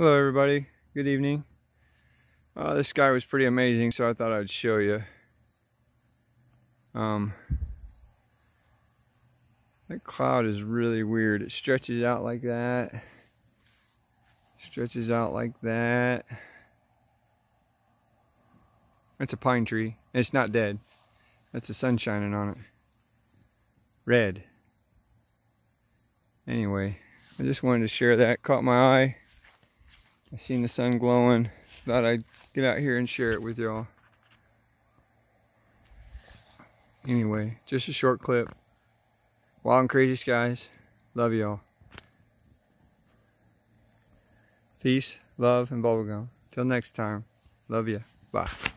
Hello everybody, good evening. Uh, this sky was pretty amazing so I thought I'd show you. Um, that cloud is really weird. It stretches out like that. Stretches out like that. That's a pine tree. It's not dead. That's the sun shining on it. Red. Anyway, I just wanted to share that. Caught my eye. I seen the sun glowing. Thought I'd get out here and share it with y'all. Anyway, just a short clip. Wild and crazy skies. Love y'all. Peace, love, and bubblegum. Till next time. Love ya. Bye.